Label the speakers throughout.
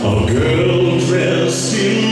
Speaker 1: A girl dressed in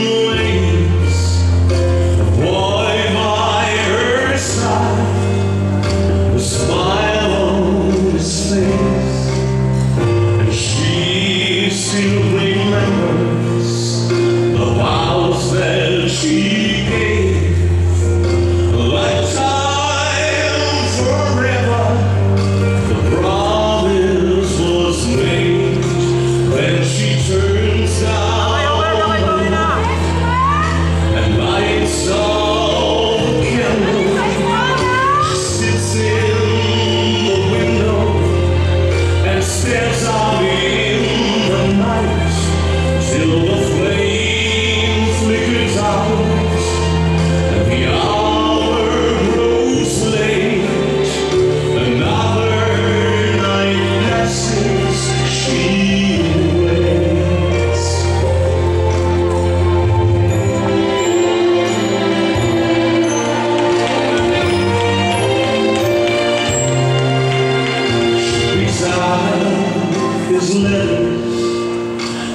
Speaker 1: his letter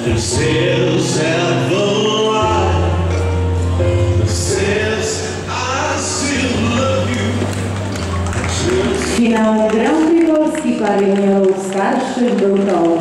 Speaker 1: that says have a lie that says I still love you.
Speaker 2: Finał Grand Prix Polski par juniorów starszych był to